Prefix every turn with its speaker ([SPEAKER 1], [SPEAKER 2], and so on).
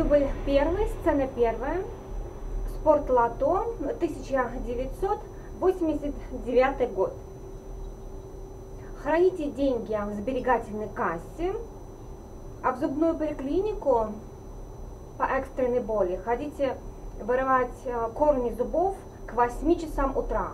[SPEAKER 1] Дубль первый, сцена первая. Спорт Лото, 1989 год. Храните деньги в сберегательной кассе, а в зубную поликлинику по экстренной боли ходите вырывать э, корни зубов к 8 часам утра.